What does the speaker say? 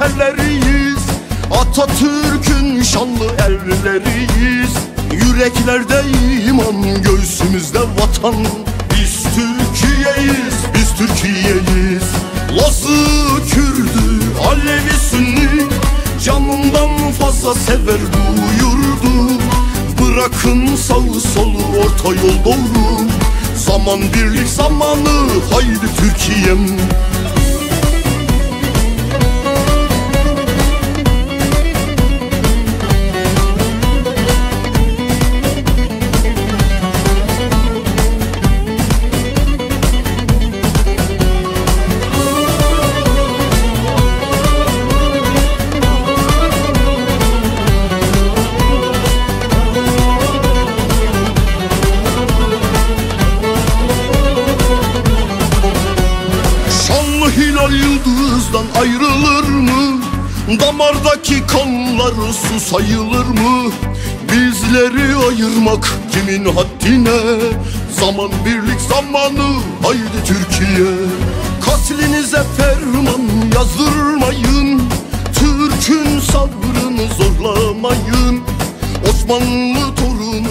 askerleriyiz Atatürk'ün şanlı erleriyiz Yüreklerde iman, göğsümüzde vatan. Biz Türkiye'yiz, biz Türkiye'yiz. Lazı, Kürdü, Alevi, Sünni. Canından fazla sever bu yurdu Bırakın sağı solu orta yol doğru. Zaman birlik zamanı haydi Türkiye'm hilal yıldızdan ayrılır mı? Damardaki kanlar su sayılır mı? Bizleri ayırmak kimin haddine? Zaman birlik zamanı haydi Türkiye Katlinize ferman yazdırmayın Türk'ün sabrını zorlamayın Osmanlı torunu